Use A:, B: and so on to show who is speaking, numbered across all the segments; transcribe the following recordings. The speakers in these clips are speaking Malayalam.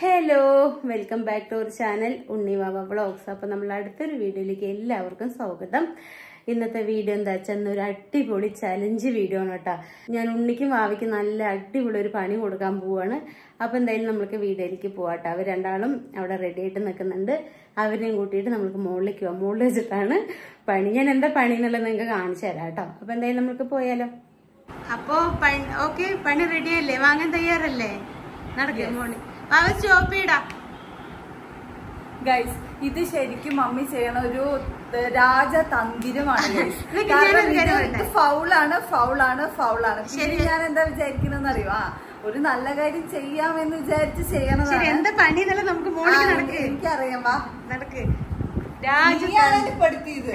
A: Hello welcome back to our channel Unnivava vlogs. അപ്പോൾ നമ്മൾ അടുത്തൊരു വീഡിയോയിലേക്ക് എല്ലാവർക്കും സ്വാഗതം. ഇന്നത്തെ വീഡിയോ എന്താ വെച്ചാൽ ഒരു അടിപൊളി ചലഞ്ച് വീഡിയോ ആണ് കേട്ടോ. ഞാൻ ഉണ്ണിക്കും വാവയ്ക്കും നല്ല അടിപൊളി ഒരു പണി കൊടുക്കാൻ പോവാണ്. അപ്പോൾ എന്തായാലും നമ്മൾക്ക് വീഡിയോയിലേക്ക് പോവാട്ടോ അവർ രണ്ടാളും അവിടെ റെഡി ആയിട്ട് നിൽക്കുന്നുണ്ട്. അവരെയും കൂട്ടിയിട്ട് നമ്മൾക്ക് മുകളിലേക്ക് പോവാം. മുകളിൽ വെച്ചിട്ടാണ് പണി. ഞാൻ എന്താ പണി എന്നുള്ളത് നിങ്ങൾക്ക് കാണിച്ചു തരാം കേട്ടോ. അപ്പോൾ എന്തായാലും നമുക്ക് പോയാലോ? അപ്പോ ഓക്കെ പണി റെഡിയല്ലേ വാങ്ങാൻ തയ്യാറല്ലേ? നടക്കേ. മോളി അവ ചോപ്പിടാ
B: ഗൈസ് ഇത് ശരിക്കും മമ്മി ചെയ്യണ ഒരു രാജ
A: തന്തിരമാണ്.
B: കാരണം? ഫൗളാണ് ഫൗളാണ് ഫൗളാണ്
A: ശരി.
B: ഞാൻ എന്താ വിചാരിക്കുന്ന അറിയോ ആ ഒരു നല്ല കാര്യം ചെയ്യാമെന്ന് വിചാരിച്ച്
A: ശരി
B: ചെയ്യണതാണ്
A: എന്താ പണി? എന്നല്ല നമുക്ക്
B: എനിക്കറിയാം വാ.
A: നടക്ക്.
B: നീയാണ് പെടുത്തിയത്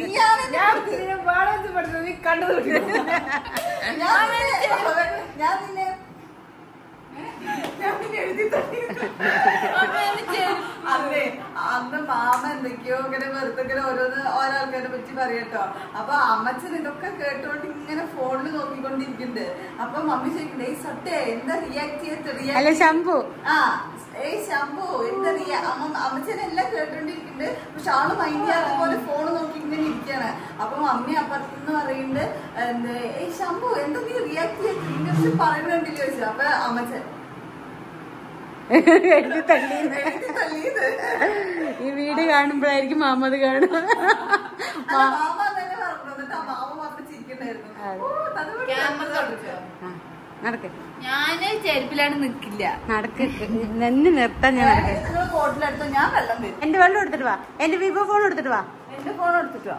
B: നീയാണ് നിന്നെ- ഞാൻ നിന്നെ അതെ അന്ന് മാമ എന്തൊക്കെയോ ഇങ്ങനെ വെറുതെ ഓരോന്ന് ഓരോ ആൾക്കാരെ പറ്റി പറയട്ടോ അപ്പൊ അമ്മച്ചൻ ഇതൊക്കെ കേട്ടോണ്ട് ഇങ്ങനെ ഫോണിൽ നോക്കിക്കൊണ്ടിരിക്കുന്നുണ്ട് അപ്പൊ മമ്മി ചോദിക്കണ്ടേ ഈ സത്യ എന്താ റിയാക്ട്
A: ചെയ്യാത്ത?
B: റിയാക്ട്
A: ശംഭു.
B: ആ ഏയ് ശംഭു എന്താ റിയാ അമ്മ അമ്മച്ചനെല്ലാം കേട്ടോണ്ടിരിക്കുന്നുണ്ട് പക്ഷെ ആൾ മൈൻഡ് ചെയ്യാത്ത പോലെ ഫോൺ നോക്കി ഇങ്ങനെ ഇരിക്കാണ്. അപ്പൊ മമ്മി അപ്പുറത്തുനിന്ന് പറയുന്നുണ്ട് എന്താ ഏയ് ശംഭു എന്താ നീ റിയാക്ട് ചെയ്യാ? ഇങ്ങനെ പറയുന്നുണ്ടല്ലോ ചോദിച്ചു അപ്പൊ അമ്മച്ചൻ
A: എഴുതി തള്ളി ഈ വീട് കാണുമ്പോഴായിരിക്കും മാമത് കാണും നടക്ക്.
C: ഞാൻ ചെരുപ്പിലാണ് നിക്കില്ല.
A: നടക്ക്. എന്നെ നിർത്താൻ ഞാൻ എന്റെ വെള്ളം എടുത്തിട്ട് വാ. എന്റെ വിവോ ഫോൺ എടുത്തിട്ട് വാ.
B: എന്റെ ഫോൺ എടുത്തിട്ട് വാ.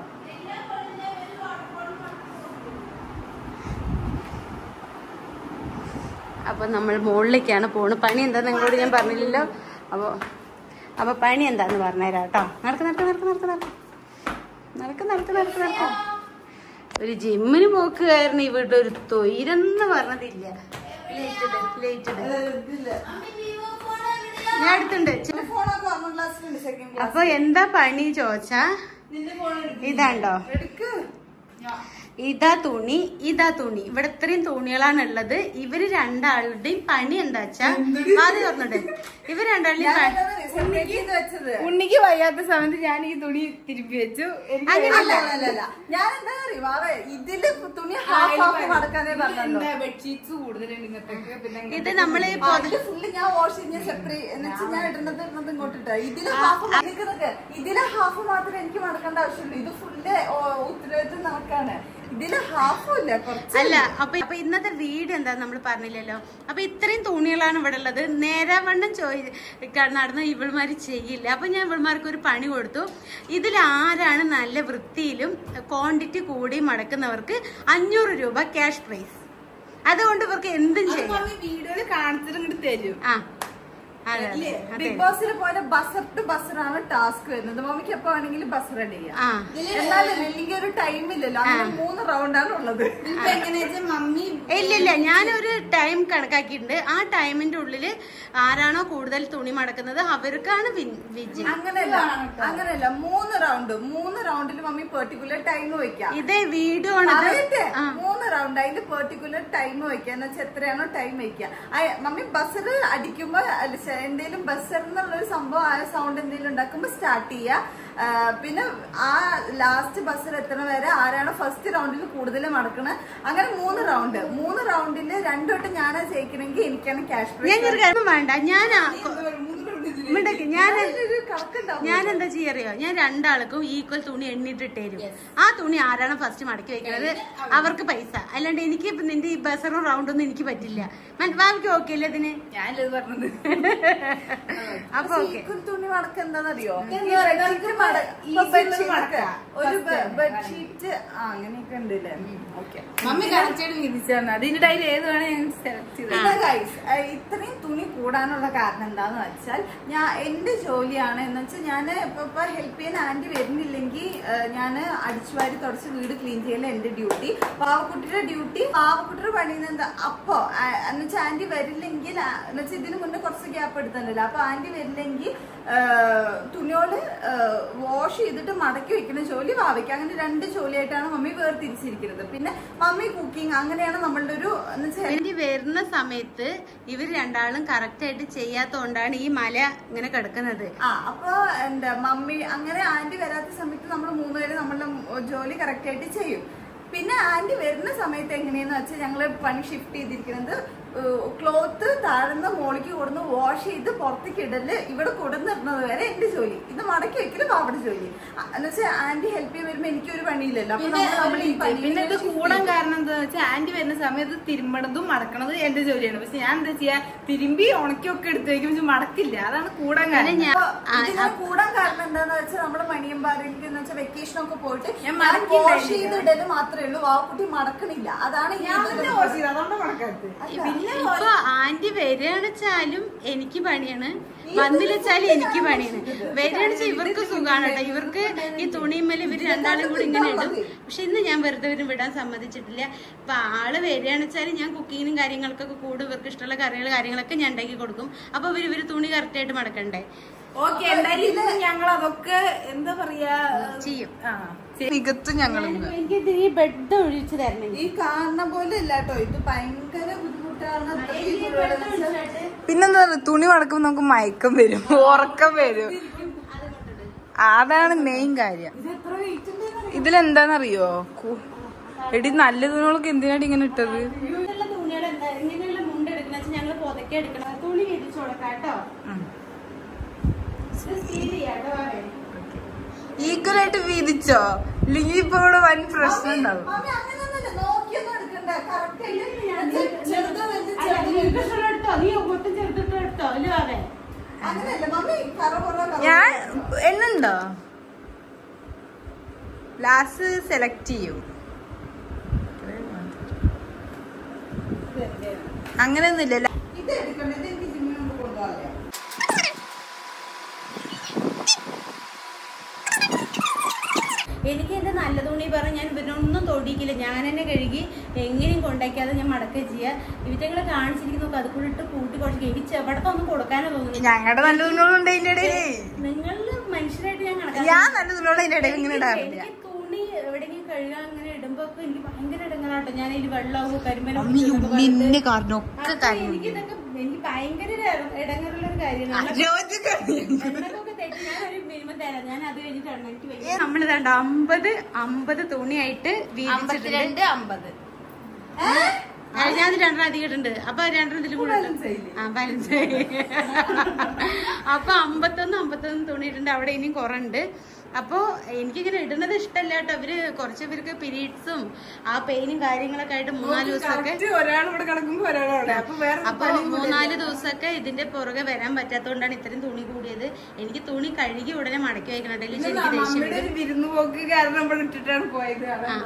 A: അപ്പൊ നമ്മൾ മുകളിലേക്കാണ് പോണ് പണി എന്താ? നിങ്ങളോട് ഞാൻ പറഞ്ഞില്ലല്ലോ. അപ്പൊ അപ്പൊ പണി എന്താന്ന് പറഞ്ഞുതരാം കേട്ടോ. നടക്ക് നടക്ക് നടക്ക് നടക്ക് നടക്ക്. നടക്ക് നടക്ക് നടക്ക് നടക്ക്. ഒരു ജിമ്മിന് പോക്കുകയായിരുന്നു ഇവിടെ ഒരു തൊയിരെന്ന് പറഞ്ഞതില്ല. ഞാൻ
B: ക്ലാസ്
A: അപ്പൊ എന്താ പണി
B: ഫോൺ
A: ഇതാണ്ടോ?
B: എടുക്ക്.
A: ഇതാ തുണി ഇതാ തുണി. ഇവിടെ ഇത്രയും തുണികളാണ് ഉള്ളത്. ഇവർ രണ്ടാളുടെയും പണി എന്താ വെച്ചാ ആദ്യം പറഞ്ഞിട്ട്.
B: ഇവർ രണ്ടാളും
C: ഉണ്ണിക്ക് വയ്യാത്ത സമയത്ത് ഞാൻ ഈ തുണി തിരുപ്പി വെച്ചു.
B: ഇതിൽ തുണി
C: ബെഡ്ഷീറ്റ്സ് കൂടുതലുണ്ട്
A: ഇത്
B: നമ്മൾ ഫുള്ള് ഞാൻ വാഷ് ചെയ്യാൻ സെപ്പറേറ്റ് എന്ന് വെച്ചാൽ ഞാൻ ഇടുന്നത് ഇടുന്നത് ഇങ്ങോട്ട് ഇട്ട? ഇതിൽ ഹാഫ് നിൽക്കുന്നത് ഇതിൽ ഹാഫ് മാത്രം എനിക്ക് മടക്കേണ്ട ആവശ്യമില്ല. ഇത് ഫുള്ള് ഉത്തരവാദിത്വം നമുക്കാണ്.
A: അല്ല അപ്പൊ അപ്പൊ ഇന്നത്തെ വീട് എന്താ നമ്മൾ പറഞ്ഞില്ലല്ലോ. അപ്പൊ ഇത്രയും തുണികളാണ് ഇവിടെ ഉള്ളത്. നേരാവണ്ണം ചോദിച്ചു നടന്ന ഇവിൾമാർ ചെയ്യില്ല. അപ്പം ഞാൻ ഇവൾമാർക്ക് ഒരു പണി കൊടുത്തു. ഇതിൽ ആരാണ് നല്ല വൃത്തിയിലും ക്വാണ്ടിറ്റി കൂടി മടക്കുന്നവർക്ക് അഞ്ഞൂറ് രൂപ ക്യാഷ് പ്രൈസ്. അതുകൊണ്ട് ഇവർക്ക് എന്തും ചെയ്യും.
C: വീഡിയോയിൽ കാണിച്ചിട്ട് തരും.
A: ആ.
B: ബിഗ് ബോസിൽ പോലെ ബസർ ടു ബസറാണ് ടാസ്ക് വരുന്നത്. മമ്മിക്ക് എപ്പോ വേണമെങ്കിലും ബസർ റെഡി ചെയ്യാം. എന്നാലും എനിക്ക് ഒരു ടൈം ഇല്ലല്ലോ. മൂന്ന് റൗണ്ടാണ് ഉള്ളത്.
C: മമ്മി
A: ഇല്ലില്ല ഞാനൊരു ടൈം കണക്കാക്കിയിട്ടുണ്ട്. ആ ടൈമിന്റെ ഉള്ളിൽ ആരാണോ കൂടുതൽ തുണി മടക്കുന്നത് അവർക്കാണ് വിജയം.
B: അങ്ങനെയല്ല അങ്ങനെയല്ല. മൂന്ന് റൗണ്ട് മൂന്ന് റൗണ്ടിൽ മമ്മി പെർട്ടിക്കുലർ ടൈം വെക്കാം
A: ഇതേ വീഡിയോ ആണ്
B: മൂന്ന് റൗണ്ട് അതിന്റെ പെർട്ടിക്കുലർ ടൈം വെക്കുക എന്ന് വെച്ചാൽ എത്രയാണോ ടൈം വെക്കുക മമ്മി ബസ്സിൽ അടിക്കുമ്പോ അല്ല, ബസ് എന്നുള്ള ഒരു എന്നുള്ളൊരു സംഭവം ആ സൗണ്ട് എന്തെങ്കിലും ഉണ്ടാക്കുമ്പോൾ സ്റ്റാർട്ട് ചെയ്യുക ആ, പിന്നെ ആ ലാസ്റ്റ് ബസ്സിൽ എത്തണ വരെ ആരാണ് ഫസ്റ്റ് റൗണ്ടിൽ കൂടുതൽ മടക്കണത് അങ്ങനെ മൂന്ന് റൗണ്ട് മൂന്ന് റൗണ്ടിൽ രണ്ടു വട്ടം ഞാനാ ജയിക്കണമെങ്കിൽ എനിക്കാണ് ക്യാഷ്
A: ഞാൻ ഒരു കാര്യം വേണ്ട ഞാൻ ഞാൻ ഞാൻ എന്താ ചെയ്യറിയോ? ഞാൻ രണ്ടാൾക്കും ഈക്വൽ തുണി എണ്ണിട്ടിട്ട് തരും ആ തുണി ആരാണ് ഫസ്റ്റ് മടക്കി വെക്കുന്നത്? അവർക്ക് പൈസ. അല്ലാണ്ട് എനിക്ക് നിന്റെ ഈ ബസറും റൗണ്ടൊന്നും എനിക്ക് പറ്റില്ല. ഭാവിക്ക് ഓക്കെ അല്ലേ ഇതിന്?
C: ഞാനിത് പറഞ്ഞത്?
A: അപ്പൊ
B: തുണി മടക്ക എന്താണെന്നറിയോ. ഒരു. ബെഡ്ഷീറ്റ് അങ്ങനെയൊക്കെ ഉണ്ടല്ലേ
C: മമ്മി തന്നെ അതിന്റെ ഡയറി ഏത് വേണേ സെലക്ട്
B: ഗൈസ് ഇത്രയും തുണി കൂടാനുള്ള കാരണം എന്താന്ന് വെച്ചാൽ ഞാൻ എന്റെ ജോലിയാണ് എന്ന് വെച്ചാൽ ഞാൻ ഇപ്പൊ ഇപ്പൊ ഹെൽപ്പ് ചെയ്യാൻ ആന്റി വരുന്നില്ലെങ്കിൽ ഞാൻ അടിച്ചുവാരി തുടച്ച് വീട് ക്ലീൻ ചെയ്യല എന്റെ ഡ്യൂട്ടി പാവക്കുട്ടിയുടെ ഡ്യൂട്ടി പാവക്കുട്ടിയുടെ പണിയുന്നത് എന്താ അപ്പോ ആ- എന്ന് വെച്ചാൽ ആന്റി വരില്ലെങ്കിൽ എന്ന് വെച്ചാൽ ഇതിന് മുന്നേ കുറച്ച് ഗ്യാപ്പ് എടുത്തല്ലോ അപ്പോൾ ആന്റി വരില്ലെങ്കിൽ തുണിയോട് വാഷ് ചെയ്തിട്ട് മടക്കി വെക്കുന്ന ജോലി വാവയ്ക്ക് അങ്ങനെ രണ്ട് ജോലിയായിട്ടാണ് മമ്മി വേർതിരിച്ചിരിക്കുന്നത്. പിന്നെ മമ്മി കുക്കിംഗ് അങ്ങനെയാണ് നമ്മളുടെ ഒരു എന്ന് വെച്ചാൽ
A: വരുന്ന സമയത്ത് ഇവർ രണ്ടാളും കറക്റ്റ് ആയിട്ട് ചെയ്യാത്തോണ്ടാണ് ഈ മല ഇങ്ങനെ കിടക്കുന്നത്.
B: ആ അപ്പൊ എന്താ മമ്മി അങ്ങനെ ആന്റി വരാത്ത സമയത്ത് നമ്മൾ മൂന്നുപേര് നമ്മളുടെ ജോലി കറക്റ്റ് ആയിട്ട് ചെയ്യും. പിന്നെ ആന്റി വരുന്ന സമയത്ത് എങ്ങനെയെന്ന് വെച്ചാൽ ഞങ്ങൾ പണി ഷിഫ്റ്റ് ചെയ്തിരിക്കുന്നത് ക്ലോത്ത് താഴ്ന്ന മോളിക്ക് കൊടുന്ന് വാഷ് ചെയ്ത് പുറത്തേക്ക് ഇടൽ ഇവിടെ കൊടുന്നിടുന്നത് വരെ എന്റെ ജോലി. ഇത് മടക്കി വെക്കൽ അവിടെ ജോലി. ആ, എന്ന് വെച്ചാൽ ആന്റി ഹെൽപ്പ് ചെയ്യാൻ വരുമ്പോ എനിക്കൊരു പണിയില്ലല്ലോ.
C: പിന്നെ
B: നമ്മൾ ഈ പണി
C: പിന്നെ ഇത് കൂടാൻ കാരണം എന്താ വെച്ചാൽ ആന്റി വരുന്ന സമയത്ത് തിരുമ്പണതും മടക്കണതും എന്റെ ജോലിയാണ്. പക്ഷെ ഞാൻ എന്താ ചെയ്യാ തിരുമ്പി ഉണക്കിയൊക്കെ എടുത്ത് വെക്കും. പക്ഷെ മടക്കില്ല. അതാണ് കൂടാൻ കാരണം.
A: ഞാൻ
B: കൂടാൻ കാരണം എന്താന്ന് വെച്ചാൽ നമ്മുടെ മണിയമ്പാറയിലേക്ക് എന്ന് വെച്ചാൽ വെക്കേഷൻ ഒക്കെ പോയിട്ട്
C: ഞാൻ
B: വാഷ് ചെയ്ത് ഇടൽ മാത്രമേ ഉള്ളൂ. വാക്കുട്ടി മടക്കണില്ല. അതാണ്
C: ഞാൻ വാഷ് ചെയ്ത് അതുകൊണ്ട് മടക്കാത്തത്.
B: അല്ല,
A: ഇപ്പൊ ആന്റി വരികയാണെച്ചാലും എനിക്ക് പണിയാണ്. വന്നില്ലെച്ചാലും എനിക്ക് പണിയാണ്. വരികയാണെച്ചാൽ ഇവർക്ക് സുഖമാണ് കേട്ടോ. ഇവർക്ക് ഈ തുണിമേൽ ഇവർ രണ്ടാളും കൂടി ഇങ്ങനെ ഇടും പക്ഷെ ഇന്ന് ഞാൻ വെറുതെ ഇവരും വിടാൻ സമ്മതിച്ചിട്ടില്ല. ഇപ്പൊ ആൾ വരികയാണെച്ചാലും ഞാൻ കുക്കിങ്ങിനും കാര്യങ്ങൾക്കൊക്കെ കൂടും. ഇവർക്ക് ഇഷ്ടമുള്ള കറികൾ കാര്യങ്ങളൊക്കെ ഞാൻ ഉണ്ടാക്കി കൊടുക്കും. അപ്പൊ ഇവർ ഇവർ തുണി കറക്റ്റ് ആയിട്ട് മടക്കണ്ടേ?
C: ഓക്കെ എന്തായാലും ഇന്ന് ഞങ്ങൾ അതൊക്കെ എന്താ പറയാ
A: ചെയ്യും.
C: ആ. മികത്തും ഞങ്ങൾ
A: എനിക്ക് ഈ ബെഡ് ഒഴിച്ചു തരണം.
B: ഈ കാണുന്ന പോലെ ഇല്ലാട്ടോ ഇത് ഭയങ്കര
C: പിന്നെന്താ തുണി മടക്കുമ്പോ നമുക്ക് മയക്കം വരും ഉറക്കം വരും. അതാണ് മെയിൻ കാര്യം.
B: ഇത് എത്ര വെയിറ്റ് ഉണ്ടെന്ന്
C: ഇതിലെന്താന്നറിയോ? എടി നല്ല തുണികളൊക്കെ എന്തിനാടി ഇങ്ങനെ ഇട്ടത്? ഈക്വലായിട്ട് വീതിച്ചോ? ഇല്ലെങ്കിൽ ഇപ്പൊ ഇവിടെ വൻ പ്രശ്നം ഉണ്ടാവും ഞാൻ എണ്ണുണ്ടോ ലാസ്റ്റ് സെലക്ട് ചെയ്യൂ. അങ്ങനെയൊന്നുമില്ല
B: ഇത് എടുക്കണ്ടത് എനിക്ക് ജിമ്മിന് കൊണ്ട്
A: എനിക്ക് എന്റെ നല്ല തുണി പറഞ്ഞ് ഞാൻ ഇവരൊന്നും തൊടിക്കില്ല ഞാൻ തന്നെ കഴുകി എങ്ങനെയും കൊണ്ടാക്കിയാതെ ഞാൻ മടക്കുക ചെയ്യുക ഇവറ്റങ്ങളെ കാണിച്ചിരിക്കുന്നു. അത് കൂടെ ഇട്ട് കൂട്ടി കുറച്ച് എനിക്ക് ചെവിടത്തെ ഒന്നും കൊടുക്കാനോ തോന്നുന്നു
C: ഞങ്ങളുടെ നല്ല തുണികളുണ്ട് അതിന്റെ
A: മനുഷ്യരായിട്ട് ഞാൻ എനിക്ക് തുണി എവിടെയെങ്കിലും കഴുകാൻ ഇങ്ങനെ ഇടുമ്പോ എനിക്ക് ഭയങ്കര ഇടങ്ങളാട്ടോ ഞാൻ
C: ഇതിൽ കാരണമൊക്കെ കാര്യം
A: എനിക്കിതൊക്കെ എനിക്ക് ഭയങ്കര ഇടങ്ങളുള്ള ഒരു കാര്യമാണ്. എന്നൊക്കെ തെറ്റി ഞാൻ ഒരു മിനിമം തരാം. ഞാൻ അത് കഴിഞ്ഞിട്ടാണ് എനിക്ക് വലിയ നമ്മൾ ഇതാണ്ട് അമ്പത് അമ്പത് തുണിയായിട്ട് വീതിച്ചിട്ടുണ്ട്.
C: അമ്പത്.
A: ഞാൻ രണ്ടെണ്ണം അധികം ഇട്ടുണ്ട് അപ്പൊ രണ്ടെണ്ണം ഇതിൽ കൂടെ ആ ബാലൻസ് അപ്പൊ അമ്പത്തൊന്ന് അമ്പത്തൊന്ന് തുണി ഇട്ടുണ്ട് അവിടെ ഇനിയും കുറെ ഉണ്ട് അപ്പോ എനിക്കിങ്ങനെ ഇടുന്നത് ഇഷ്ടമല്ല കേട്ടോ. അവർ കുറച്ച് പേർക്ക് പീരീഡ്സും ആ പെയിനും കാര്യങ്ങളൊക്കെ ആയിട്ട് മൂന്നാൽ ദിവസമൊക്കെ
C: അപ്പൊ വേറെ
A: അപ്പൊ മൂന്നാൽ ദിവസമൊക്കെ ഇതിന്റെ പുറകെ വരാൻ പറ്റാത്തതുകൊണ്ടാണ് ഇത്രയും തുണി കൂടിയത്. എനിക്ക് തുണി കഴുകി ഉടനെ മടക്കി വയ്ക്കണം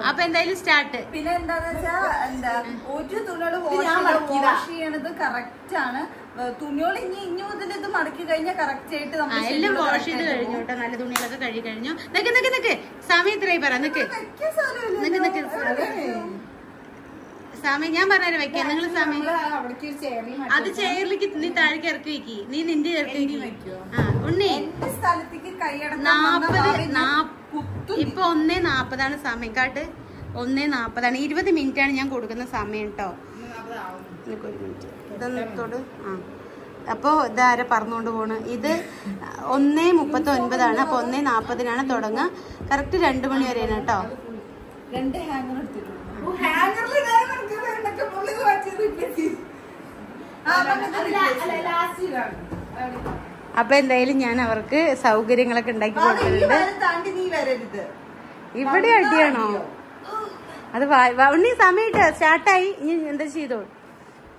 A: അപ്പൊ എന്തായാലും സ്റ്റാർട്ട്
B: പിന്നെ എന്താണെന്ന് വെച്ചാൽ എന്താ ഒരു
C: തുണികൾ.
B: വാഷ് ചെയ്യണത് കറക്റ്റ് ആണ്. തുണികൾ ഇനി ഇനി മുതൽ ഇത് മടക്കി കഴിഞ്ഞാൽ കറക്റ്റ് ആയിട്ട് നമ്മൾ
A: എല്ലാം വാഷ് ചെയ്ത് കഴിഞ്ഞു കേട്ടോ നല്ല തുണികളൊക്കെ കഴുകി കഴിഞ്ഞു? നിക്ക് നിക്ക് നിക്ക്. സമയം ഇത്രയായി പറ നിക്ക്. നിക്ക് നിക്ക്. സമയം ഞാൻ പറഞ്ഞു വെക്കാം. നിങ്ങൾ സമയം അത് ചെയറിലേക്ക് നീ താഴേക്ക് ഇറക്കി വെക്കി. നീ നിന്റെ ഇറക്കി ആ ഉണ്ണി. നാപ്പത് ഇപ്പൊ ഒന്നേ നാപ്പതാണ് സമയം കാട്ട് ഒന്നേ നാപ്പതാണ്. ഇരുപത് മിനിറ്റ് ആണ് ഞാൻ കൊടുക്കുന്ന സമയം കേട്ടോ ഒരു മിനിറ്റ് ഇതൊന്ന് തൊട് ആ. അപ്പോൾ ഇതാരെ പറഞ്ഞുകൊണ്ട് പോണ്? ഇത് ഒന്നേ മുപ്പത്തി ഒൻപതാണ് അപ്പോൾ ഒന്നേ നാൽപ്പതിനാണ് തുടങ്ങുക. കറക്റ്റ് രണ്ട് മണി വരെയാണ് കേട്ടോ.
B: രണ്ട് ഹാങ്ങർ.
A: അപ്പൊ എന്തായാലും ഞാൻ അവർക്ക് സൗകര്യങ്ങളൊക്കെ ഉണ്ടാക്കി കൊടുക്കുന്നുണ്ട്
B: നീ വരരുത്.
A: ഇവിടെ അടിയാണോ? അത് ഉണ്ണി സമയം സ്റ്റാർട്ടായി ഇനി എന്താ ചെയ്തോ
C: ഈ പണി ഞാൻ പുറത്ത്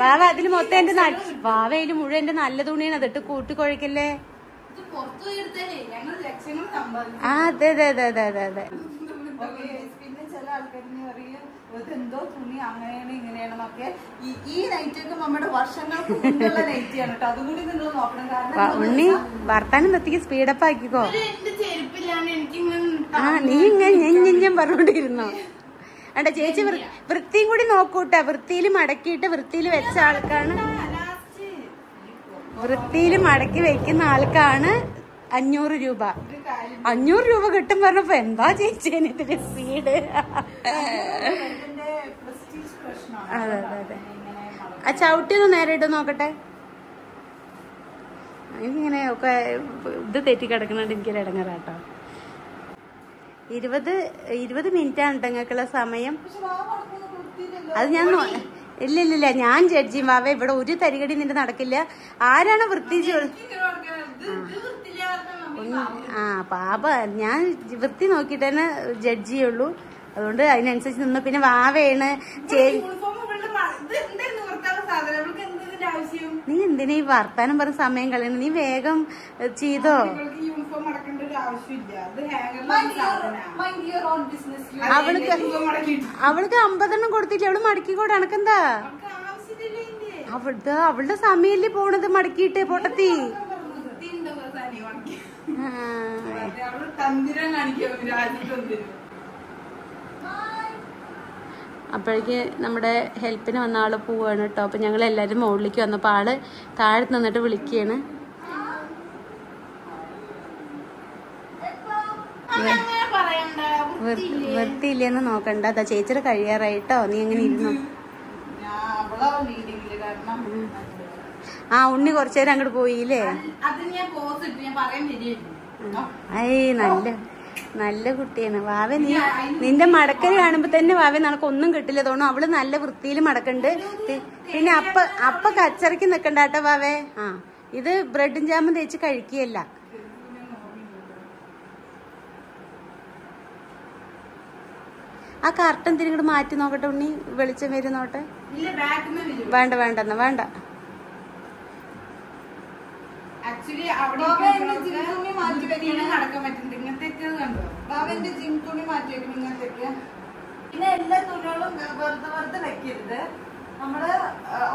A: വാവ അതിൽ മൊത്തം എന്റെ വാവയിൽ വാവ അതിൽ മുഴുവൻ എന്റെ നല്ല തുണിയാണ്. അതിട്ട് കൂട്ടി കുഴക്കല്ലേ?
C: ഇത് പുറത്ത് പോയി എടുത്താലേ ഞങ്ങൾ
A: ആ അതെ അതെ അതെ അതെ അതെ അതെ.
B: പിന്നെ ചില ആൾക്കാർ പറയും ഇതെന്തോ തുണി അങ്ങനെയാണ് ഇങ്ങനെയാണെന്നൊക്കെ ഈ- ഈ നൈറ്റ് നമ്മുടെ വർഷങ്ങൾക്ക് മുന്നുള്ള നൈറ്റിയാണ് കേട്ടോ. അതും കൂടി നിങ്ങൾ നോക്കണം. കാരണം
A: ഉണ്ണി വർത്താനം നിർത്തിക്ക് സ്പീഡപ്പ് ആക്കിക്കോ. ആ നീ ഇങ്ങനെ ഞെഞ്ഞെഞ്ഞം പറഞ്ഞോണ്ടിരുന്നോ അണ്ട ചേച്ചി വൃത്തിയും കൂടി നോക്കൂട്ട. വൃത്തിയിൽ മടക്കിയിട്ട് വൃത്തിയിൽ വെച്ച ആൾക്കാണ്. വൃത്തിയിൽ മടക്കി വെക്കുന്ന ആൾക്കാണ് അഞ്ഞൂറ് രൂപ. അഞ്ഞൂറ് രൂപ കിട്ടും പറഞ്ഞപ്പോ എന്താ ചേച്ചി ഇതിന്റെ സ്പീഡ് അതെ അതെ അതെ. ആ ചവിട്ടി ഒന്ന് നേരെ ഇട്ട് നോക്കട്ടെ. എനിക്കിങ്ങനെ ഒക്കെ ഇത് തെറ്റി കിടക്കുന്നുണ്ട് എനിക്കൊരു ഇടങ്ങറാട്ടോ. ഇരുപത് ഇരുപത് മിനിറ്റ് ആണ് നിങ്ങൾക്കുള്ള സമയം. അത് ഞാൻ ഇല്ല ഇല്ല ഇല്ല ഞാൻ ജഡ്ജി വാവ ഇവിടെ ഒരു തരികടി നിന്റെ നടക്കില്ല. ആരാണ് വൃത്തി ആ. പാപ. ഞാൻ വൃത്തി നോക്കിയിട്ട് തന്നെ ജഡ്ജ് ചെയ്യുള്ളൂ. അതുകൊണ്ട് അതിനനുസരിച്ച് നിന്ന് പിന്നെ വാവയാണ് ചേ നീ എന്തിനാ ഈ വർത്താനം പറഞ്ഞ സമയം കളയണം? നീ വേഗം ചെയ്തോ?
C: ഇവൾക്ക് യൂണിഫോം അടക്കേണ്ട ആവശ്യമില്ല. അത് ഹാങ്ങറിൽ
B: മൈൻഡ് യുവർ
C: സാധനമാണ്
B: മൈൻഡ് യുവർ ഓൺ ബിസിനസ്
A: അവൾക്ക് അവൾക്ക് അമ്പതെണ്ണം കൊടുത്തില്ല? അവൾ മടക്കിക്കോട്
C: ഇതിന്റെ
A: അവളുടെ അവളുടെ സമയല്ലേ പോണത് മടക്കിയിട്ട് പൊട്ടത്തി? ആ.
C: അവൾ തന്തിരം കാണിക്കും രാജ്യത്ത് തന്നിരും
A: അപ്പോഴേക്ക് നമ്മുടെ ഹെൽപ്പിന് വന്ന ആൾ പോവാണ് കേട്ടോ. അപ്പൊ ഞങ്ങൾ എല്ലാരും മുകളിലേക്ക് വന്നപ്പോ ആൾ താഴെ നിന്നിട്ട് വിളിക്കുകയാണ്
C: അതങ്ങനെ പറയണ്ട
A: വൃ- വൃത്തിയില്ലെന്ന് നോക്കണ്ട. അതാ ചേച്ചിയുടെ കഴിയാറായിട്ടോ നീ എങ്ങനെ ഇരുന്നു?
B: ഞാൻ അവളാ ലീഡിങ്ങിൽ കാരണം
A: ആ ഉണ്ണി കുറച്ചു നേരം അങ്ങോട്ട് പോയില്ലേ?
C: അത് ഞാൻ പോസ് ഇട്ട്. ഞാൻ പറയാൻ വരികയായിരുന്നു
A: ഐ നല്ല നല്ല കുട്ടിയാണ്. വാവ നീ നിന്റെ മടക്കൽ കാണുമ്പോ തന്നെ വാവ നിനക്ക് ഒന്നും കിട്ടില്ല. തോന്നും അവൾ നല്ല വൃത്തിയിൽ മടക്കുന്നുണ്ട് പിന്നെ അപ്പ അപ്പ കച്ചറയ്ക്ക് നിക്കണ്ട കേട്ടോ വാവേ. ആ ഇത് ബ്രെഡും ജാമും തേച്ച് കഴിക്കുകയല്ല. ആ കർട്ടൻ തിരിങ്ങോട്ട് മാറ്റി നോക്കട്ടെ ഉണ്ണി. വെളിച്ചം വരുന്നോട്ടെ
C: നോട്ടെ വരും.
A: വേണ്ട വേണ്ട എന്നാ വേണ്ട.
C: ആക്ച്വലി അവിടെ
B: മാറ്റി
C: നടക്കാൻ പറ്റുന്നുണ്ട് കണ്ടോ?
B: ബാബന്റെ ജിം തുണി മാറ്റി വെക്കണം പിന്നെ എല്ലാ തുണികളും വെറുതെ വെറുതെ വെക്കരുത്. നമ്മൾ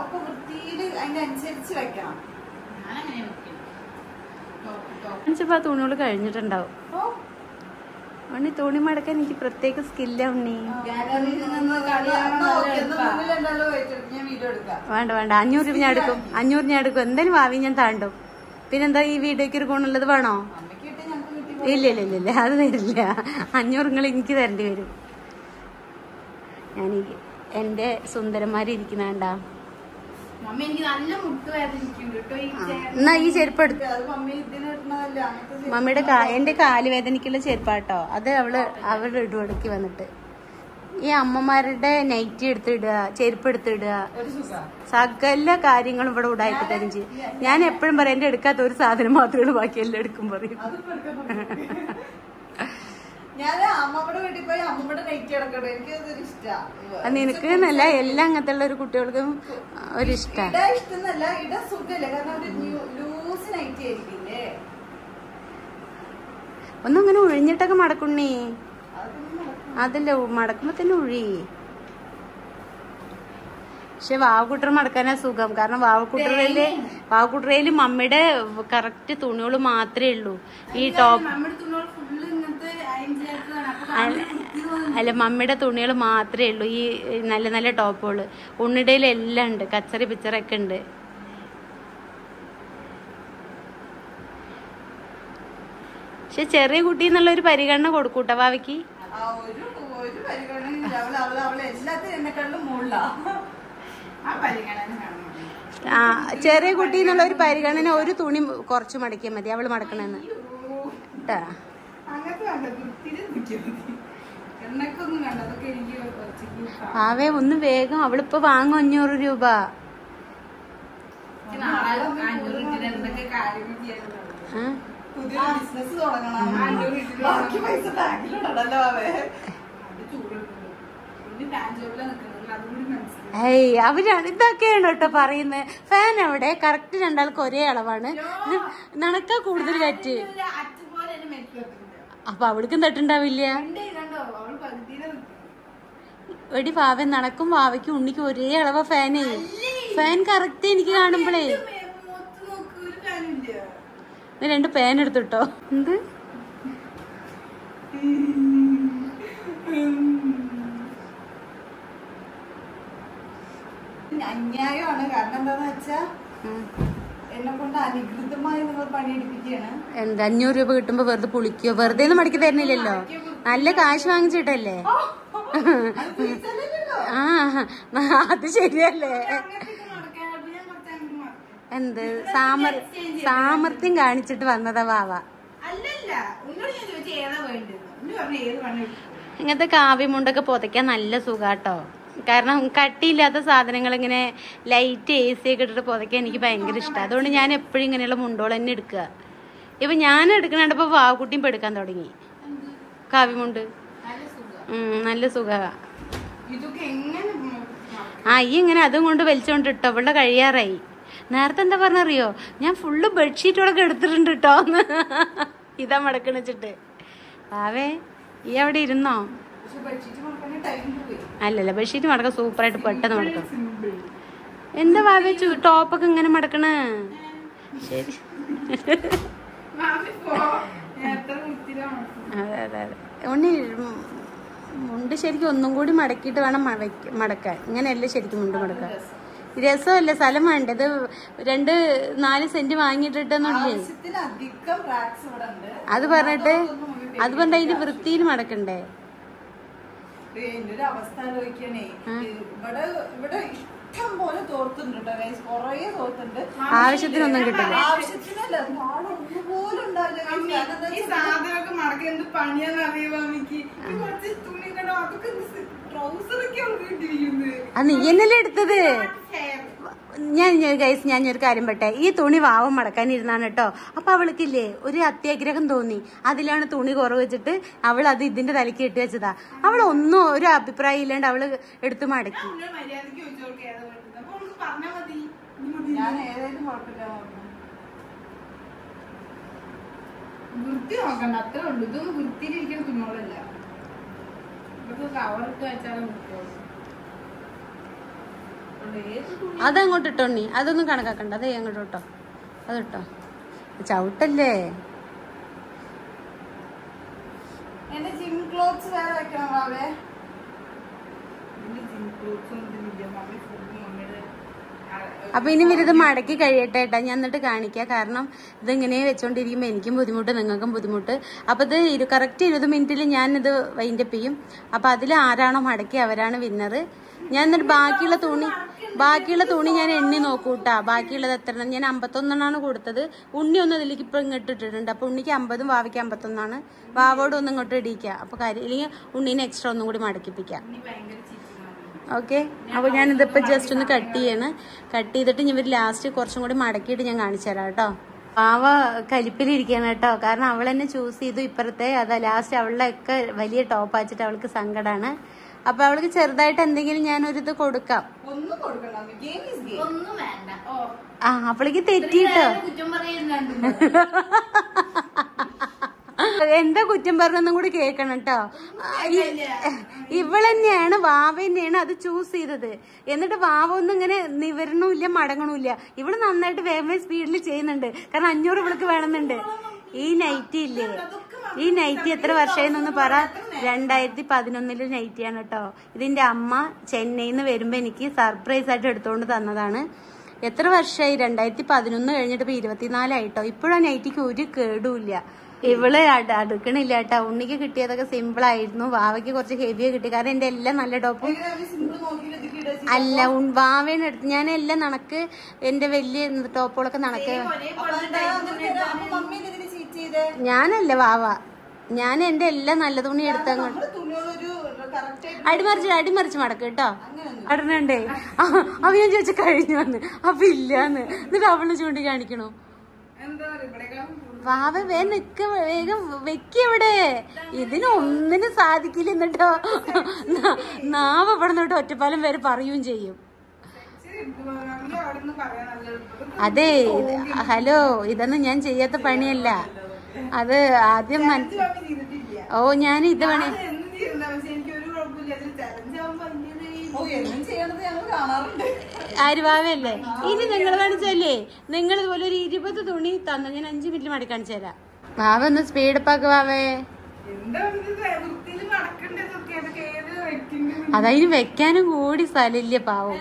B: ഒക്കെ വൃത്തിയിൽ അതിനനുസരിച്ച് വെക്കണം.
A: ആ തുണികൾ കഴിഞ്ഞിട്ടുണ്ടാവും. ഉണ്ണി തുണി മടക്കാൻ എനിക്ക് പ്രത്യേക സ്കില്ല ഉണ്ണി. വേണ്ട വേണ്ട. അഞ്ഞൂറ് രൂപ ഞാൻ എടുക്കും. അഞ്ഞൂറ് ഞാൻ എടുക്കും. എന്തായാലും ഭാവി ഞാൻ താണ്ടും. പിന്നെന്താ ഈ വീഡിയോക്ക് ഒരു ഗുണമുള്ളത് വേണോ
B: അമ്മയ്ക്ക് കിട്ടി ഞങ്ങൾക്ക് കിട്ടി
A: ഇല്ല ഇല്ല ഇല്ല ഇല്ല അത് തരില്ല അഞ്ഞൂറ് നിങ്ങൾ എനിക്ക് തരേണ്ടി വരും ഞാൻ എന്റെ
C: ഈ ചേട്ടൻ
A: എന്നാ ഈ ചെരുപ്പ് എടുത്ത് മമ്മിയുടെ എന്റെ കാൽ വേദനയ്ക്കുള്ള ചെരുപ്പാട്ടോ. അത് അവൾ അവൾ ഇടുവടക്കി വന്നിട്ട്. ഈ അമ്മമാരുടെ നൈറ്റി എടുത്തിടുക ചെരുപ്പ് എടുത്തിടുക. സകല കാര്യങ്ങളും ഇവിടെ ഉടായിട്ട് തരും ചെയ്യും. ഞാൻ എപ്പോഴും പറയാം എന്റെ എടുക്കാത്ത ഒരു സാധനം മാത്രമേ ബാക്കി എല്ലാം എടുക്കും പറയും. നിനക്ക് എന്നല്ല എല്ലാം അങ്ങനത്തെ ഉള്ള ഒരു കുട്ടികൾക്കും ഒരു ഇഷ്ടമാണ് ഒന്നും അങ്ങനെ ഒഴിഞ്ഞിട്ടൊക്കെ മടക്കുണ്ണി ഉ- മടക്കുമ്പോ തന്നെ ഉഴി. പക്ഷെ വാവക്കുട്ടർ മടക്കാനാ സുഖം. കാരണം വാവക്കുട്ടറയിൽ വാവക്കുട്ടറയിൽ മമ്മിയുടെ കറക്റ്റ് തുണികൾ മാത്രമേ ഉള്ളൂ. ഈ ടോപ്പ്. അല്ല മമ്മിയുടെ തുണികൾ മാത്രമേ ഉള്ളൂ. ഈ നല്ല നല്ല ടോപ്പുകൾ ഉണ്ണിടയിൽ എല്ലാം ഉണ്ട്. കച്ചറി പിച്ചറൊക്കെ ഉണ്ട്. പക്ഷെ ചെറിയ കുട്ടി എന്നുള്ള ഒരു പരിഗണന കൊടുക്കൂട്ട ഭാവിക്ക്
B: ആ ഒരു ഒരു പരിഗണനയില്ല അവൾ അവൾ അവൾ എല്ലാത്തിനും എന്നെക്കാളും മുകളിലാ
C: ആ പരിഗണന
A: ആ ചെറിയ കുട്ടി എന്നുള്ള ഒരു പരിഗണന ഒരു തുണി കുറച്ച് മടക്കിയാൽ മതി. അവൾ മടക്കണെന്ന്. കേട്ടാ ആവേ ഒന്ന് വേഗം. അവളിപ്പോ വാങ്ങും അഞ്ഞൂറ് രൂപ. ആ?
B: പുതിയ ബിസിനസ് തുടങ്ങണം. ബാക്കി പൈസ ബാങ്കിലുണ്ടല്ലോ അവേ
A: ഏയ് അവരാണ് ഇതൊക്കെയാണ് കേട്ടോ പറയുന്നത് ഫാൻ എവിടെ? കറക്റ്റ് രണ്ടാൾക്ക് ഒരേ അളവാണ്. നനക്ക കൂടുതൽ കാറ്റ് അപ്പൊ അവിടേക്കും തട്ടുണ്ടാവില്ല. എടി വാവ നടക്കും പാവയ്ക്കും ഉണ്ണിക്കും ഒരേ അളവ ഫാനേ ഫാൻ കറക്റ്റ് എനിക്ക് കാണുമ്പോഴേ നീ രണ്ട് പേൻ എടുത്തിട്ടോ എന്ത്?
B: അന്യായമാണ്. കാരണം എന്താന്ന് വെച്ചാ എന്നെ കൊണ്ട് അനുകൃതമായി നിങ്ങൾ പണിയെടുപ്പിക്കുകയാണ്.
A: എന്താ അഞ്ഞൂറ് രൂപ കിട്ടുമ്പോ വെറുതെ പുളിക്കോ? വെറുതെ ഒന്നും മടക്കി തരുന്നില്ലല്ലോ നല്ല കാശ് വാങ്ങിച്ചിട്ടല്ലേ. ആ അത് ശരിയല്ലേ
C: അങ്ങോട്ടേക്ക് നടക്കാൻ അപ്പൊ ഞാൻ കുറച്ച് അങ്ങോട്ട് നടക്കാം.
A: എന്ത്? സാമർ സാമർത്ഥ്യം കാണിച്ചിട്ട് വന്നതാ വാവ. ഇങ്ങനത്തെ കാവ്യമുണ്ടൊക്കെ പുതയ്ക്കാൻ നല്ല സുഖാട്ടോ. കാരണം കട്ടിയില്ലാത്ത സാധനങ്ങൾ ഇങ്ങനെ ലൈറ്റ് എ സി ഒക്കെ ഇട്ടിട്ട് പുതയ്ക്കാൻ എനിക്ക് ഭയങ്കര ഇഷ്ടമാണ് അതുകൊണ്ട് ഞാൻ എപ്പോഴും ഇങ്ങനെയുള്ള മുണ്ടോൾ തന്നെ എടുക്കുക. ഇപ്പൊ ഞാൻ എടുക്കണപ്പോ വാവക്കുട്ടിയും ഇപ്പൊ എടുക്കാൻ തുടങ്ങി. കാവ്യമുണ്ട്
C: നല്ല സുഖം.
A: ആ ഈ ഇങ്ങനെ അതും കൊണ്ട് വലിച്ചോണ്ട് ഇട്ടോ ഇവിടെ കഴിയാറായി. നേരത്തെ എന്താ പറഞ്ഞറിയോ? ഞാൻ ഫുള്ള് ബെഡ്ഷീറ്റുകളൊക്കെ എടുത്തിട്ടുണ്ട് കേട്ടോ ഇതാ മടക്കണിച്ചിട്ട് വാവേ ഈ അവിടെ ഇരുന്നോ? അല്ലല്ല ബെഡ്ഷീറ്റ് മടക്കം സൂപ്പറായിട്ട് പെട്ടെന്ന് മടക്കാം. എന്താ വാവേ ചു- ടോപ്പൊക്കെ ഇങ്ങനെ മടക്കണേ? ശരി. അതെ അതെ അതെ. ഉണ്ണി മുണ്ട് ശരിക്കും ഒന്നും കൂടി മടക്കിയിട്ട് വേണം മടക്കാൻ. ഇങ്ങനെയല്ലേ ശരിക്കും മുണ്ട് മടക്കാൻ? രസമല്ല? സ്ഥലം വേണ്ട ഇത് രണ്ട് നാല് സെന്റ്
B: ഉണ്ട്
A: അത് പറഞ്ഞിട്ട് അത് പറഞ്ഞ അതിന്റെ വൃത്തിയിൽ മടക്കണ്ടേ?
B: എന്റെ ഒരു അവസ്ഥ ആലോചിക്കണേ. ഇവിടെ ഇവിടെ ഇഷ്ടം പോലെ തോർത്തുണ്ട്. കുറേ തോർത്തുണ്ട്.
A: ആവശ്യത്തിനൊന്നും കിട്ടില്ല
B: ആവശ്യത്തിനല്ല ഉണ്ടാവില്ല.
C: ഈ സാധനമൊക്കെ മടക്കാൻ എന്ത് പണിയാന്ന് അറിയാമോ എനിക്ക് കുറച്ച് തുണി കണ്ടോ അതൊക്കെ
A: നീ എന്നല്ലേ എടുത്തത്? ഞാൻ ഗൈസ് ഞാൻ ഒരു കാര്യം പെട്ടെ ഈ തുണി വാവം മടക്കാനിരുന്നാണ് കേട്ടോ അപ്പൊ അവൾക്കില്ലേ ഒരു അത്യാഗ്രഹം തോന്നി. അതിലാണ് തുണി കുറവ് വെച്ചിട്ട് അവൾ അത് ഇതിന്റെ തലയ്ക്ക് ഇട്ട് വെച്ചതാ. അവൾ ഒന്നും ഒരു അഭിപ്രായം ഇല്ലാണ്ട് അവൾ എടുത്ത് മടക്കി.
C: വൃത്തി നോക്കണ്ട അത്രേ ഉള്ളൂ. ഇതൊന്നും വൃത്തിയിലിരിക്കുന്ന തുന്നോളല്ല ഇതൊക്കെ
B: ഇട്ടോ
A: അതങ്ങോട്ട് ഇട്ടോണി അതൊന്നും കണക്കാക്കണ്ട. അതേ അങ്ങോട്ട് ഇട്ടോ. അതിട്ടോ ചവിട്ടല്ലേ?
B: എന്റെ ജിം ക്ലോത്ത്സ് വേറെ വെക്കണം വാവേ
C: ജിം ക്ലോത്ത്സ്
A: അപ്പൊ ഇനി ഇവരിത് മടക്കി കഴിയട്ടെ ഏട്ടാ ഞാൻ എന്നിട്ട് കാണിക്കാം. കാരണം ഇതിങ്ങനെ വെച്ചോണ്ടിരിക്കുമ്പോ എനിക്കും ബുദ്ധിമുട്ട് നിങ്ങൾക്കും ബുദ്ധിമുട്ട്. അപ്പൊ ഇത് കറക്റ്റ് ഇരുപത് മിനിറ്റിൽ ഞാൻ ഇത് വൈൻഡപ്പ് ചെയ്യും. അപ്പൊ അതിൽ ആരാണോ മടക്കി അവരാണ് വിന്നർ ഞാൻ എന്നിട്ട് ബാക്കിയുള്ള തുണി ബാക്കിയുള്ള തുണി ഞാൻ എണ്ണി നോക്കൂട്ടാ. ബാക്കിയുള്ളത് എത്ര ഞാൻ അമ്പത്തൊന്നെണ്ണാണ് കൊടുത്തത്. ഉണ്ണി ഒന്ന് അതിലേക്ക് ഇപ്പൊ ഇങ്ങോട്ട് ഇട്ടിട്ടുണ്ട്. അപ്പൊ ഉണ്ണിക്ക് അമ്പതും വാവയ്ക്ക് അമ്പത്തൊന്നാണ്. വാവോട് ഒന്ന് ഇങ്ങോട്ട് ഇടിക്കുക അപ്പൊ കാര്യം ഇല്ലെങ്കിൽ ഉണ്ണീനെ എക്സ്ട്രാ ഒന്നും കൂടി മടക്കിപ്പിക്കാം. ഓക്കെ അപ്പോൾ ഞാനിതിപ്പോൾ ജസ്റ്റ് ഒന്ന് കട്ട് ചെയ്യാണ്. കട്ട് ചെയ്തിട്ട് ഇവർ ലാസ്റ്റ് കുറച്ചും കൂടി മടക്കിയിട്ട് ഞാൻ കാണിച്ചു തരാം കേട്ടോ. പാവ കലിപ്പിലിരിക്കണം കേട്ടോ. കാരണം അവൾ തന്നെ ചൂസ് ചെയ്തു ഇപ്പുറത്തെ. അതാ ലാസ്റ്റ് അവളുടെ ഒക്കെ വലിയ ടോപ്പ് ആച്ചിട്ട് അവൾക്ക് സങ്കടമാണ് അപ്പൊ അവൾക്ക് ചെറുതായിട്ട് എന്തെങ്കിലും ഞാനൊരിത് കൊടുക്കാം.
B: ഒന്നും കൊടുക്കണം ഗെയിം ഈസ് ഗെയിം
C: ഒന്നും വേണ്ട. ഓ.
A: ആ അവൾക്ക്
C: തെറ്റിട്ടോ.
A: എന്താ കുറ്റം പറഞ്ഞൊന്നും കൂടി കേൾക്കണം കേട്ടോ ഇവളെന്നെയാണ് വാവ തന്നെയാണ് അത് ചൂസ് ചെയ്തത്. എന്നിട്ട് വാവ ഒന്നും ഇങ്ങനെ നിവരണമില്ല മടങ്ങണമില്ല. ഇവൾ നന്നായിട്ട് വേഗം സ്പീഡിൽ ചെയ്യുന്നുണ്ട്. കാരണം അഞ്ഞൂറ് ഇവൾക്ക് വേണമെന്നുണ്ട്. ഈ നൈറ്റി ഇല്ലേ? ഈ നൈറ്റി എത്ര വർഷമായെന്നൊന്ന് പറ. രണ്ടായിരത്തി പതിനൊന്നിൽ നൈറ്റിയാണ് കേട്ടോ ഇതിന്റെ അമ്മ ചെന്നൈയിൽ നിന്ന് വരുമ്പോ എനിക്ക് സർപ്രൈസ് ആയിട്ട് എടുത്തുകൊണ്ട് തന്നതാണ്. എത്ര വർഷമായി? രണ്ടായിരത്തി പതിനൊന്ന് കഴിഞ്ഞിട്ട് ഇപ്പൊ ഇരുപത്തിനാലായിട്ടോ. ഇപ്പോഴാ നൈറ്റിക്ക് ഒരു കേടുമില്ല ഇവൾ അട- അടുക്കണില്ല കേട്ടോ. ഉണ്ണിക്ക് കിട്ടിയതൊക്കെ സിമ്പിൾ ആയിരുന്നു. വാവയ്ക്ക് കുറച്ച് ഹെവിയെ കിട്ടി. കാരണം എന്റെ എല്ലാം നല്ല ടോപ്പും. അല്ല വാവേനെ എടുത്ത് ഞാൻ എല്ലാം നടക്ക് എന്റെ വലിയ ടോപ്പുകളൊക്കെ
B: നണക്ക്
A: ഞാനല്ല വാവ. ഞാൻ എന്റെ എല്ലാം നല്ല തുണി എടുത്തങ്ങോട്ട് അടിമറിച്ച് അടിമറിച്ച് മടക്ക് കേട്ടോ.
B: അടുന്നണ്ടേ
A: അവ അപ്പൊ ഞാൻ ചോദിച്ചു കഴിഞ്ഞു വന്ന്. അപ്പൊ ഇല്ലാന്ന്. എന്നിട്ട് അവൾ ചൂണ്ടി കാണിക്കണോ
C: എന്താ
A: വാവ വേ നിക്ക വേഗം വെക്കിവിടെ ഇതിന് ഒന്നിനും സാധിക്കില്ല എന്നിട്ടോ. നാവ് ഇവിടെ നിന്നിട്ട് ഒറ്റപ്പാലം വരെ പറയുകയും ചെയ്യും. അതെ ഹലോ ഇതൊന്നും ഞാൻ ചെയ്യാത്ത പണിയല്ല. അത് ആദ്യം ഓ ഞാൻ ഇത് വേണേ
C: അത് എന്നും ചെയ്യുന്ന പക്ഷെ എനിക്ക് ഒരു കുഴപ്പമില്ല അതിൽ ചലഞ്ച് ആവുമ്പോ
B: എന്നും ചെയ്യണത് ഞങ്ങൾ കാണാറുണ്ട്.
A: ആര് വാവയല്ലേ ഇനി നിങ്ങൾ കാണിച്ചല്ലേ നിങ്ങൾ ഇതുപോലെ ഒരു ഇരുപത് തുണി തന്ന ഞാൻ അഞ്ചു മിനിറ്റ് മടി കാണിച്ചു തരാം. വാവ ഒന്ന് സ്പീഡപ്പാക്ക് വാവേ. അതതിന് വെക്കാനും കൂടി സ്ഥലമില്ല പാവം.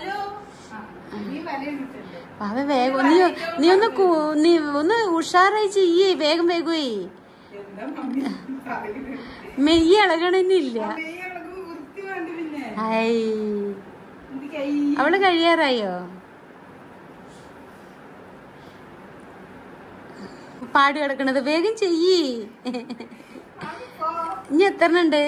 A: പാവ വേഗം നീ നീ ഒന്ന് നീ ഒന്ന് ഉഷാറായി ചെയ്യേ വേഗം വേഗമേ
C: മെയ്യളകണമെന്നില്ല
A: ഐ അവൾ കഴിയാറായോ? പാടി കിടക്കണത് വേഗം ചെയ്യേ. ഇനി എത്ര ഉണ്ട്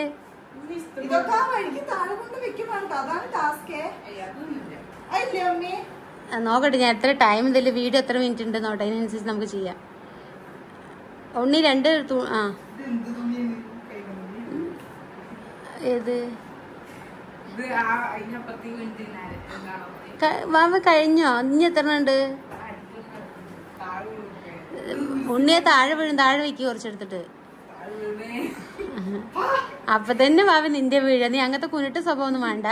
A: നോക്കട്ടെ ഞാൻ എത്ര ടൈം ഇതിൽ വീഡിയോ എത്ര മിനിറ്റ് ഉണ്ട് നോട്ടെ അതിനനുസരിച്ച് നമുക്ക് ചെയ്യാം. ഉണ്ണി രണ്ട് ആ. ഏത്
C: ഇത് ആ അതിനപ്പുറത്തേക്ക് വേണ്ടി എന്താണോ
A: ക- വാവ കഴിഞ്ഞോ? ഇനി എത്ര ഉണ്ട് ഉണ്ണിയെ താഴെ വീഴും താഴെ വെക്കി കുറച്ചെടുത്തിട്ട്. അപ്പൊ തന്നെ വാവ നിന്റെ വീഴ. നീ അങ്ങനത്തെ കുനിട്ട് സ്വഭാവം ഒന്നും വേണ്ട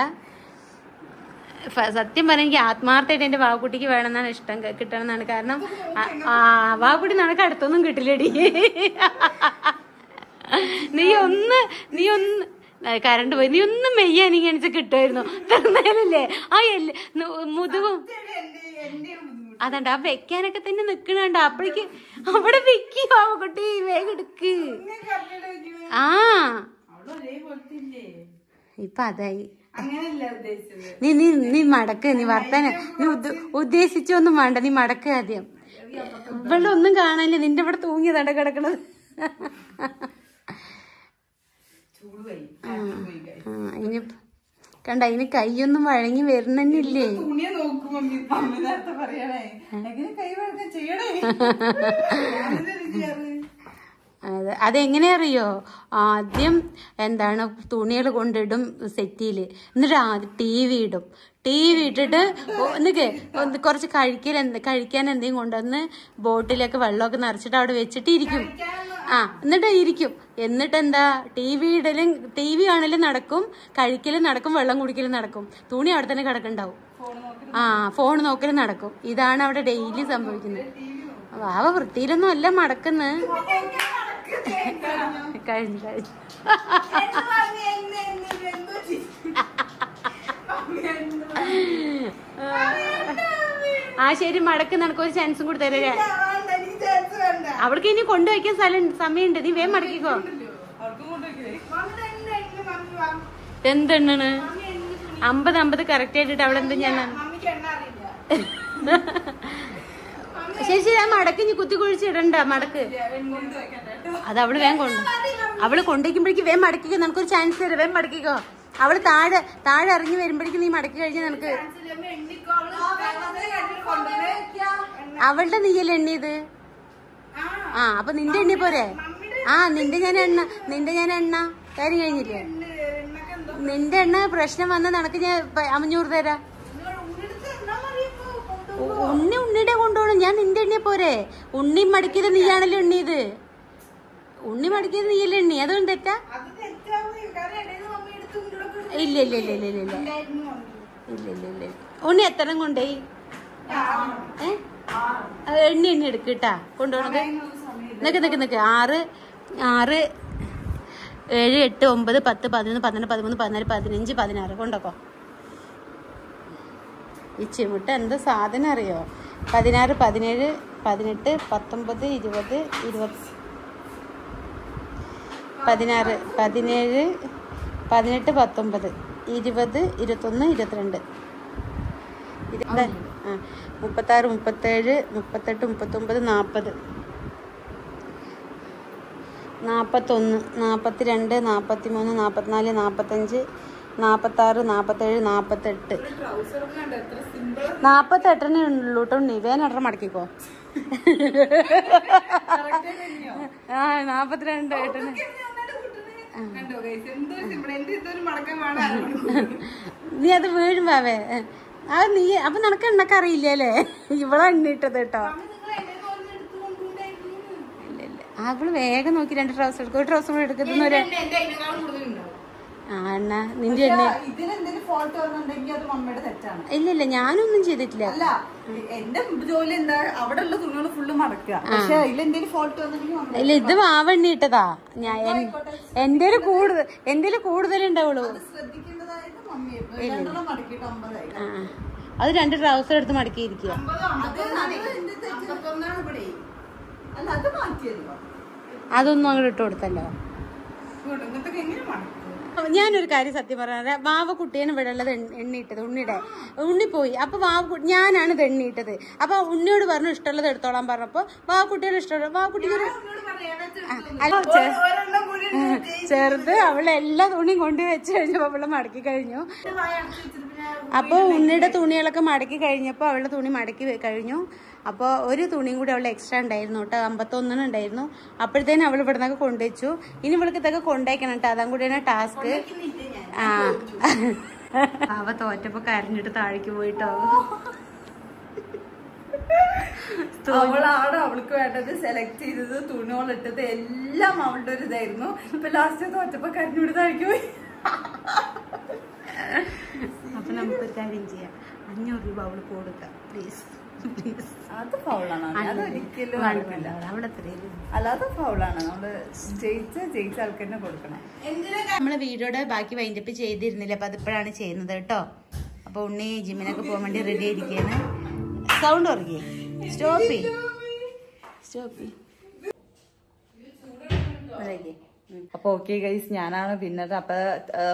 A: സത്യം പറഞ്ഞ എനിക്ക് ആത്മാർത്ഥമായിട്ട് എന്റെ വാവക്കുട്ടിക്ക് വേണമെന്നാണ് ഇഷ്ടം. കിട്ടണമെന്നാണ് കാരണം വാവുകുട്ടി നിനക്ക് അടുത്തൊന്നും കിട്ടില്ലടി. നീ ഒന്ന് നീ ഒന്ന് കറണ്ട് പോയി. നീ ഒന്നും മെയ്യാൻ ഇങ്ങനെ കിട്ടുമായിരുന്നു. തന്നാലല്ലേ? ആ എല്ല
C: എന്റെ
A: അതണ്ട ആ വെക്കാനൊക്കെ തന്നെ നിക്കണണ്ട. അപ്പോഴേക്ക് അവിടെ വെക്കി കുട്ടി വേഗം എടുക്ക്. ആ. ഇപ്പൊ അതായി. നീ നീ നീ മടക്ക് നീ വർത്താന. നീ ഉദ്ദ- ഉദ്ദേശിച്ചൊന്നും വേണ്ട നീ മടക്ക് ആദ്യം. ഇവിടെ ഒന്നും കാണാനില്ല. നിന്റെ ഇവിടെ തൂങ്ങിയതട കിടക്കണത്. ഇനി കണ്ട അതിന് കൈയൊന്നും വഴങ്ങി വരുന്നില്ലേ
C: തുണിയെ നോക്കും മമ്മി മമ്മി നേരത്തെ പറയണേ. എങ്ങനെ കൈ ചെയ്യണേ? ഞാനെന്താ
A: അതെങ്ങനെ അറിയോ? ആദ്യം എന്താണ് തുണികൾ കൊണ്ടിടും സെറ്റിയിൽ എന്നിട്ട് ആദ്യം ടി വി ഇടും. ടി വി ഇട്ടിട്ട് ഒന്നിക്ക് ഒന്ന് കുറച്ച് കഴിക്കൽ എന്ത് കഴിക്കാൻ എന്തെങ്കിലും കൊണ്ടുവന്ന് ബോട്ടിലൊക്കെ വെള്ളമൊക്കെ നിറച്ചിട്ട് അവിടെ വെച്ചിട്ട് ഇരിക്കും ആ എന്നിട്ട് ഇരിക്കും. എന്നിട്ട് എന്താ ടി വി ഇടലും ടി വി കാണലും നടക്കും കഴിക്കലും നടക്കും വെള്ളം കുടിക്കലും നടക്കും. തുണി അവിടെ തന്നെ കിടക്കുന്നുണ്ടാവും. ആ ഫോൺ നോക്കലും നടക്കും. ഇതാണ് അവിടെ ഡെയിലി സംഭവിക്കുന്നത്. വാവ വൃത്തിയിലൊന്നും അല്ല മടക്കുന്ന്. ആ ശരി മടക്ക്. നടക്കൊരു ചാൻസും കൂടി തരാ അവൾക്ക് ഇനി കൊണ്ടുവയ്ക്കാൻ സ്ഥലം സമയമുണ്ട്. നീ വേം മടക്കിക്കോ. എന്തെണ്ണാണ്? അമ്പത് അമ്പത് കറക്റ്റ് ആയിട്ടിട്ട് അവിടെ എന്താ ഞാൻ
C: മമ്മിക്ക് എണ്ണ അറിയില്ല
A: ശരി ആ മടക്ക് ഇനി കുത്തി കുഴിച്ച് ഇടണ്ട. മടക്ക്. അത് അവൾ വേഗം കൊണ്ടു അവൾ കൊണ്ടുവയ്ക്കുമ്പോഴേക്ക് വേം മടക്കിക്കോ. നമുക്കൊരു ചാൻസ് തരാം. വേം മടക്കിക്കോ. അവൾ താഴെ താഴെ ഇറങ്ങി വരുമ്പോഴേക്കും നീ മടക്കി കഴിഞ്ഞാൽ നിനക്ക് അവളുടെ നീയല്ലേ എണ്ണിയത്? ആ. അപ്പൊ നിന്റെ എണ്ണി പോരെ? ആ നിന്റെ ഞാൻ എണ്ണ നിന്റെ ഞാൻ എണ്ണ. കാര്യം കഴിഞ്ഞില്ലേ? നിന്റെ എണ്ണ പ്രശ്നം വന്ന നിനക്ക് ഞാൻ അമഞ്ഞൂറ് തരാ. ഉണ്ണി ഉണ്ണിയുടെ കൊണ്ടുപോകണം. ഞാൻ നിന്റെ എണ്ണിയെ പോരെ. ഉണ്ണി മടക്കിയത് നീയാണല്ലോ എണ്ണിയത് ഉണ്ണി മടക്കിയത് നീയല്ലേ എണ്ണി അതുകൊണ്ട് തെറ്റാ? ഇല്ല ഇല്ല ഇല്ല ഇല്ല ഇല്ല ഇല്ല. ഇല്ല ഇല്ല ഉണ്ണി എത്ര കൊണ്ടേ ഏ? അത് എണ്ണി എണ്ണി എടുക്ക് കേട്ടാ കൊണ്ടുപോണത് നിക്ക് നിക്ക് നിക്ക്. ആറ് ആറ് ഏഴ് എട്ട് ഒമ്പത് പത്ത് പതിനൊന്ന് പന്ത്രണ്ട് പതിമൂന്ന് പതിനാല് പതിനഞ്ച് പതിനാറ്. കൊണ്ടോക്കോ. ഈ ചിമുട്ട എന്താ സാധനം അറിയോ? പതിനാറ് പതിനേഴ് പതിനെട്ട് പത്തൊമ്പത് ഇരുപത് ഇരുപത്. പതിനാറ് പതിനേഴ് പതിനെട്ട് പത്തൊമ്പത് ഇരുപത് ഇരുപത്തൊന്ന് ഇരുപത്തിരണ്ട്. മുപ്പത്താറ് മുപ്പത്തേഴ് മുപ്പത്തെട്ട് മുപ്പത്തൊമ്പത് നാൽപ്പത് നാൽപ്പത്തൊന്ന് നാൽപ്പത്തി രണ്ട് നാൽപ്പത്തി മൂന്ന് നാൽപ്പത്തിനാല് നാൽപ്പത്തഞ്ച് നാൽപ്പത്താറ് നാൽപ്പത്തേഴ് നാൽപ്പത്തെട്ട് നാൽപ്പത്തെട്ടിനെ ഉള്ളൂ കേട്ടോ നീ വേഗം അടറ മടക്കിക്കോ. ആ നാൽപ്പത്തിരണ്ട് എട്ടിന്
C: വേണം
A: നീ അത് വീഴും പാവേ ആ നീ അപ്പൊ നിനക്ക് എണ്ണക്ക് അറിയില്ലേ അല്ലേ? ഇവളെ എണ്ണിട്ടത് കേട്ടോ. അവൾ വേഗം നോക്കി രണ്ട് ട്രൗസർ എടുക്കും. ഒരു ട്രൗസർ കൂടെ എടുക്കുന്ന ഒരു ആ എണ്ണ. നിന്റെ എണ്ണ. ഇല്ല ഇല്ല. ഞാനൊന്നും ചെയ്തിട്ടില്ല.
B: എന്റെ ജോലി എന്താ? അവിടെ ഉള്ള തുണികൾ ഫുള്ള് മടക്കുക പക്ഷെ അതിലെന്തെങ്കിലും ഫോൾട്ട് വന്നിട്ടുണ്ടെങ്കിൽ
A: ഇല്ല ഇത് വാവണ്ണി ഇട്ടതാ. ഞാൻ എന്റെ കൂടുതൽ എന്റെ കൂടുതൽ ഉണ്ടാവുള്ളൂ
B: ശ്രദ്ധിക്കേണ്ടതായിട്ട്
A: അത് രണ്ട് ട്രൗസർ എടുത്ത് മടക്കിയിരിക്കുക അതൊന്നും അങ്ങോട്ട് ഇട്ട് കൊടുത്തല്ലോ.
C: ഇങ്ങനത്തെ എങ്ങനെ മടക്കും
A: ഞാനൊരു കാര്യം സത്യം പറഞ്ഞാൽ വാവ കുട്ടിയാണ് ഇവിടെ ഉള്ളത് എണ്ണിയിട്ടത് ഉണ്ണിയുടെ. ഉണ്ണി പോയി അപ്പൊ വാവ ഞാനാണ് ഇത് എണ്ണിയിട്ടത്. അപ്പൊ ഉണ്ണിയോട് പറഞ്ഞു ഇഷ്ടമുള്ളത് എടുത്തോളാൻ പറഞ്ഞപ്പോ വാവ കുട്ടിയുടെ ഇഷ്ടമുള്ള വാവ കുട്ടിക്ക് ഒരു- അല്ല ചെ-
C: ഒരെണ്ണം കൂടി
A: ചെറുത് അവൾ എല്ലാ തുണിയും കൊണ്ട് വെച്ച് കഴിഞ്ഞപ്പോ അവൾ മടക്കി കഴിഞ്ഞു. അപ്പോൾ ഉണ്ണിയുടെ തുണികളൊക്കെ മടക്കി കഴിഞ്ഞപ്പോൾ അവളുടെ തുണി മടക്കി കഴിഞ്ഞു. അപ്പോൾ ഒരു തുണിയും കൂടി അവൾ എക്സ്ട്രാ ഉണ്ടായിരുന്നു കേട്ടോ അമ്പത്തൊന്നിന് ഉണ്ടായിരുന്നു. അപ്പോഴത്തേനും അവൾ ഇവിടെ നിന്നൊക്കെ കൊണ്ടുവച്ചു. ഇനി ഇവൾക്ക് ഇതൊക്കെ കൊണ്ടുവയ്ക്കണം കേട്ടോ അതും കൂടിയാണ് ടാസ്ക് ആ. അവ തോറ്റപ്പോ കരഞ്ഞിട്ട് താഴേക്ക് പോയിട്ടോ.
B: അവളാണ് അവൾക്ക് വേണ്ടത്. സെലക്ട് ചെയ്തത് തുണികളിട്ടത് എല്ലാം അവളുടെ ഒരു ഇതായിരുന്നു. ഇപ്പൊ ലാസ്റ്റ് തോറ്റപ്പോ കരഞ്ഞിട്ട് താഴേക്ക് പോയി.
A: അപ്പൊ നമുക്കൊരു കാര്യം ചെയ്യാം. അഞ്ഞൂറ് രൂപ അവൾക്ക് കൊടുക്കാം പ്ലീസ് പ്ലീസ്
B: അത് ഫൗളാണ് അത് അല്ലാതെ നമ്മൾ ജയിച്ച കൊടുക്കണം.
A: നമ്മളെ വീഡിയോയുടെ ബാക്കി വൈൻഡപ്പ് ചെയ്തിരുന്നില്ല? അപ്പൊ അതിപ്പോഴാണ് ചെയ്യുന്നത് കേട്ടോ. അപ്പൊ ഉണ്ണി ജിമ്മിനൊക്കെ പോകാൻ വേണ്ടി റെഡി ആയിരിക്കുകയാണ് സൗണ്ട് ഉറങ്ങി സ്റ്റോപ്പ് സ്റ്റോപ്പ്
B: അപ്പൊ ഓക്കെ ഗൈസ് ഞാനാണ് വിന്നർ അപ്പൊ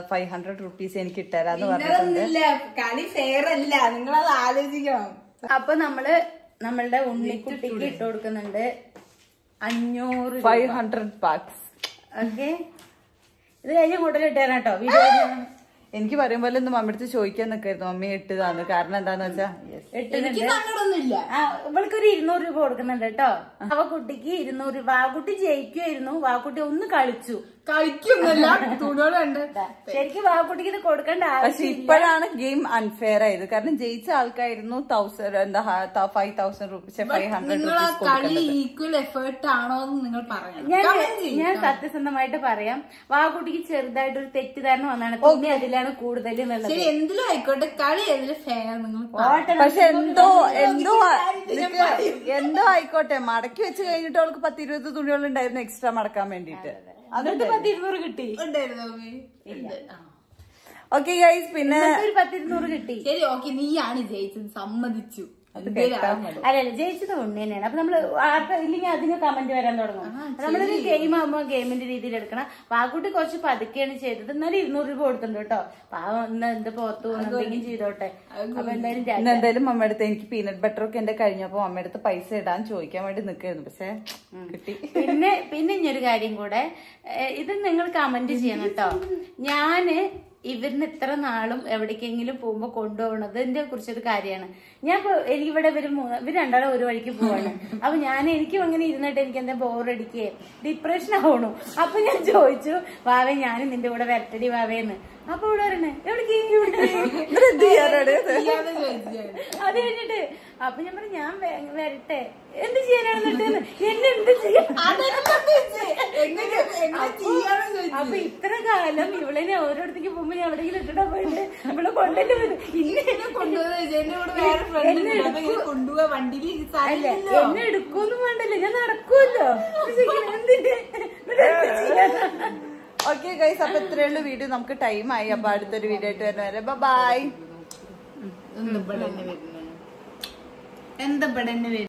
B: ഫൈവ് ഹൺഡ്രഡ് റുപ്പീസ് എനിക്ക് ഇട്ടരാന്ന് പറഞ്ഞിട്ടുണ്ട്
C: ഇല്ല കളി ഫെയർ അല്ല. നിങ്ങളത് ആലോചിക്കണം.
A: അപ്പൊ നമ്മൾ നമ്മളുടെ ഉണ്ണിക്കുട്ടിക്ക് ഇട്ട് കൊടുക്കുന്നുണ്ട് അഞ്ഞൂറ്
B: ഫൈവ് ഹൺഡ്രഡ് പാക്സ്
A: ഓക്കെ ഇത് കഴിഞ്ഞ് കൂടുതൽ ഇട്ടേരാട്ടോ കേട്ടോ.
B: എനിക്ക് പറയുമ്പോൾ ഒന്നും അമ്മടുത്ത് ചോദിക്കാൻ നിൽക്കായിരുന്നു മമ്മി ഇട്ടതാണ് കാരണം എന്താന്ന് വെച്ചാ
A: ഇവൾക്ക് ഒരു ഇരുന്നൂറ് രൂപ കൊടുക്കുന്നുണ്ട് കേട്ടോ. അവ കുട്ടിക്ക് ഇരുന്നൂറ് രൂപ. ആ കുട്ടി ജയിക്കുമായിരുന്നു ആ കുട്ടി ഒന്ന് കളിച്ചു.
C: കളിക്കൊന്നുമല്ല തുണികളുണ്ട്.
A: ശരിക്കും വാക്കുട്ടിക്ക് ഇത് കൊടുക്കേണ്ട
B: പക്ഷെ ഇപ്പോഴാണ് ഗെയിം അൺഫെയർ ആയത്. കാരണം ജയിച്ച ആൾക്കായിരുന്നു തൗസൻഡ് എന്താ five thousand rupees five hundred rupees
C: കളി ഈക്വൽ എഫേർട്ട് ആണോ എന്ന് നിങ്ങൾ പറയാം
A: ഞാൻ സത്യസന്ധമായിട്ട് പറയാം. വാക്കുട്ടിക്ക് ചെറുതായിട്ടൊരു തെറ്റിദ്ധാരണ വന്നാണ്. തുണി അതിലാണ് കൂടുതൽ എന്നുള്ളത്.
C: ശരി എന്തിലും ആയിക്കോട്ടെ. കളി ഏതിലും ഫെയർ നിങ്ങൾ.
B: പക്ഷെ എന്തോ എന്തോ എന്തോ ആയിക്കോട്ടെ. മടക്കി വെച്ച് കഴിഞ്ഞിട്ട് അവൾക്ക് പത്ത് ഇരുപത് തുണികൾ ഉണ്ടായിരുന്നു എക്സ്ട്രാ മടക്കാൻ വേണ്ടിട്ട്
A: എന്നിട്ട് പത്തിരുന്നൂറ് കിട്ടി.
B: ഓക്കെ. ഗൈസ് പിന്നെ
A: പത്തിരുന്നൂറ് കിട്ടി.
C: ശരി ഓക്കെ നീയാണ് ജയിച്ചത്. സമ്മതിച്ചു.
A: അല്ലല്ല ജയിച്ചത് ഉണ്ണി തന്നെയാണ്. അപ്പൊ നമ്മൾ ഇല്ലെങ്കിൽ അതിന് കമന്റ് വരാൻ തുടങ്ങും. നമ്മളൊരു ഗെയിം ആകുമ്പോ ഗെയിമിന്റെ രീതിയിൽ എടുക്കണം. വാക്കുട്ടി കുറച്ച് പതുക്കെയാണ് ചെയ്തത്. എന്നാലും ഇരുന്നൂറ് രൂപ കൊടുത്തിട്ടുണ്ട് കേട്ടോ. പാവം ഇന്ന് എന്ത് പുറത്തു എന്തെങ്കിലും ചെയ്തോട്ടെ. അപ്പൊ എന്തായാലും
B: അമ്മ എന്തായാലും അടുത്ത് എനിക്ക് പീനട്ട് ബട്ടർ ഒക്കെ എന്റെ കഴിഞ്ഞപ്പോ അമ്മ അടുത്ത് പൈസ ഇടാൻ ചോദിക്കാൻ വേണ്ടി നിൽക്കായിരുന്നു പക്ഷെ കിട്ടി.
A: പിന്നെ പിന്നെ ഇനിയൊരു കാര്യം കൂടെ. ഇത് നിങ്ങൾ കമന്റ് ചെയ്യണം കേട്ടോ. ഞാൻ ഇവരിന് ഇത്ര നാളും എവിടേക്കെങ്കിലും പോകുമ്പോ കൊണ്ടുപോകണതിന്റെ കുറിച്ചൊരു കാര്യമാണ്. ഞാൻ ഇപ്പൊ എനിക്ക് ഇവിടെ ഇവർ ഇവർ രണ്ടാളും ഒരു വഴിക്ക് പോവാണ്. അപ്പൊ ഞാൻ എനിക്കും അങ്ങനെ ഇരുന്നിട്ട് എനിക്ക് എന്താ ബോറടിക്കേ ഡിപ്രഷൻ ആവണു. അപ്പൊ ഞാൻ ചോദിച്ചു വാവേ ഞാനും നിന്റെ കൂടെ വരട്ടടി വാവേന്ന്. അപ്പൊ ഇവിടെ
C: വരണേ.
A: അത് കഴിഞ്ഞിട്ട് അപ്പൊ ഞാൻ പറഞ്ഞു ഞാൻ വരട്ടെ. എന്ത് ചെയ്യാനാണെന്നിട്ട് എന്നെ. എന്ത് ചെയ്യാൻ
C: ചെയ്യാന്ന്
A: അപ്പൊ ഇത്ര കാലം ഇവളിനെ ഓരോരുത്തേക്ക് പോകുമ്പോ ഞാൻ എവിടെയെങ്കിലും ഇട്ടിട്ടാ പോയിട്ട് ഇവിടെ കൊണ്ടിട്ട് വരും ഇന്നെ
C: എന്നെ കൊണ്ടുപോകുന്ന എന്റെ കൂടെ വേറെ ഫ്രണ്ട് ഉണ്ട് അപ്പൊ ഇങ്ങനെ കൊണ്ടുപോവാ വണ്ടിയിൽ
A: അല്ല എന്നെ എടുക്കൊന്നും വേണ്ടല്ലോ. ഞാൻ നടക്കുമല്ലോ എന്തിന്റെ?
B: ഓക്കെ ഗൈസ് അപ്പൊ ഉള്ളൂ വീഡിയോ നമുക്ക് ടൈം ആയി അപ്പൊ അടുത്തൊരു വീഡിയോ ആയിട്ട് വരുന്ന വരെ ബൈ
C: എന്താ ഇവിടെ എന്താ ഇവിടെ